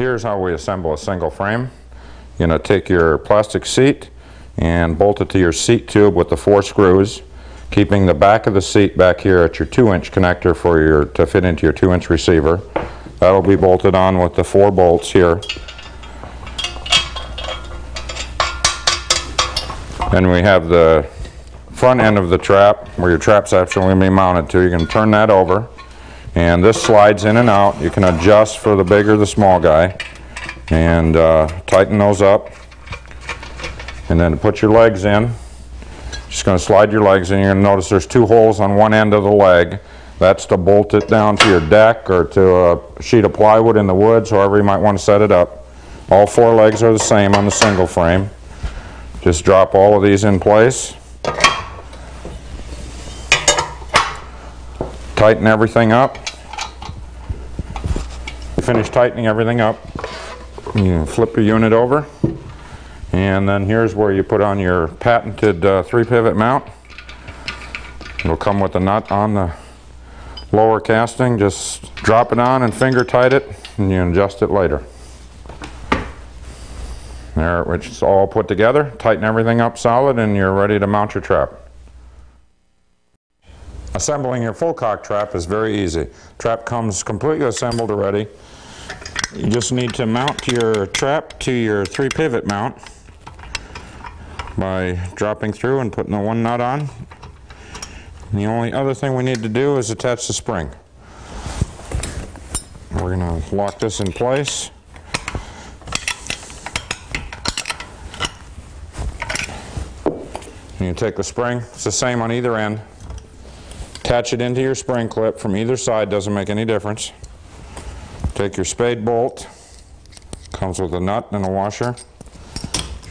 Here's how we assemble a single frame. You're going to take your plastic seat and bolt it to your seat tube with the four screws, keeping the back of the seat back here at your 2-inch connector for your to fit into your 2-inch receiver. That'll be bolted on with the four bolts here. Then we have the front end of the trap where your trap's actually going to be mounted to. You can turn that over and this slides in and out. You can adjust for the big or the small guy and uh, tighten those up. And then put your legs in. Just going to slide your legs in. You're going to notice there's two holes on one end of the leg. That's to bolt it down to your deck or to a sheet of plywood in the woods, however you might want to set it up. All four legs are the same on the single frame. Just drop all of these in place. Tighten everything up. Finish tightening everything up. You flip your unit over. And then here's where you put on your patented uh, three pivot mount. It'll come with a nut on the lower casting. Just drop it on and finger tight it and you adjust it later. There, which is all put together. Tighten everything up solid and you're ready to mount your trap. Assembling your full cock trap is very easy. Trap comes completely assembled already. You just need to mount your trap to your three pivot mount by dropping through and putting the one nut on. And the only other thing we need to do is attach the spring. We're going to lock this in place. And you take the spring, it's the same on either end. Attach it into your spring clip from either side, doesn't make any difference. Take your spade bolt, comes with a nut and a washer.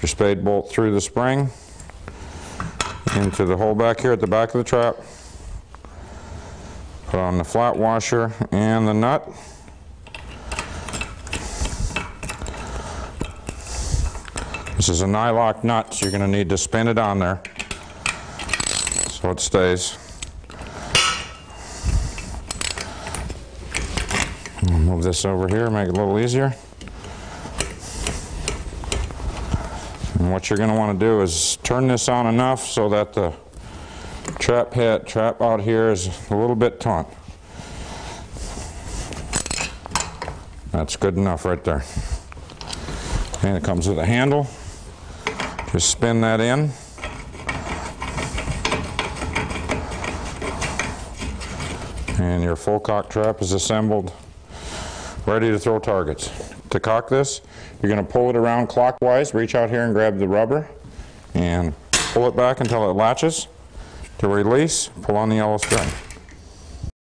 Your spade bolt through the spring, into the hole back here at the back of the trap. Put on the flat washer and the nut. This is a nylock nut, so you're going to need to spin it on there so it stays. Move this over here, make it a little easier. And what you're going to want to do is turn this on enough so that the trap head, trap out here is a little bit taut. That's good enough right there. And it comes with a handle. Just spin that in. And your full cock trap is assembled, ready to throw targets. To cock this, you're going to pull it around clockwise, reach out here and grab the rubber, and pull it back until it latches. To release, pull on the yellow string.